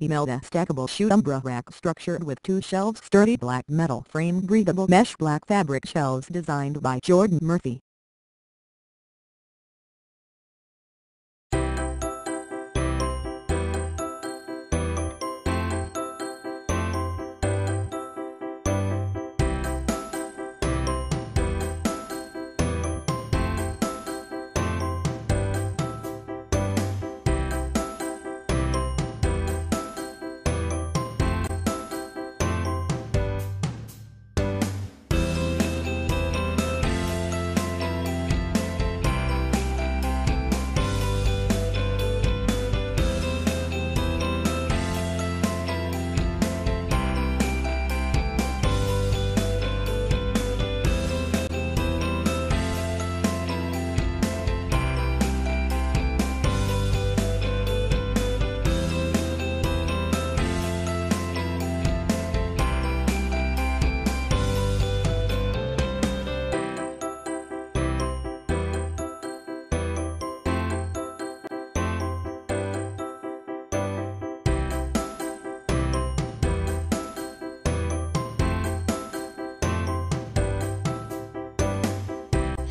Imelda stackable chute umbra rack structured with two shelves sturdy black metal frame breathable mesh black fabric shelves designed by Jordan Murphy.